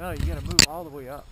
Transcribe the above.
No, you gotta move all the way up.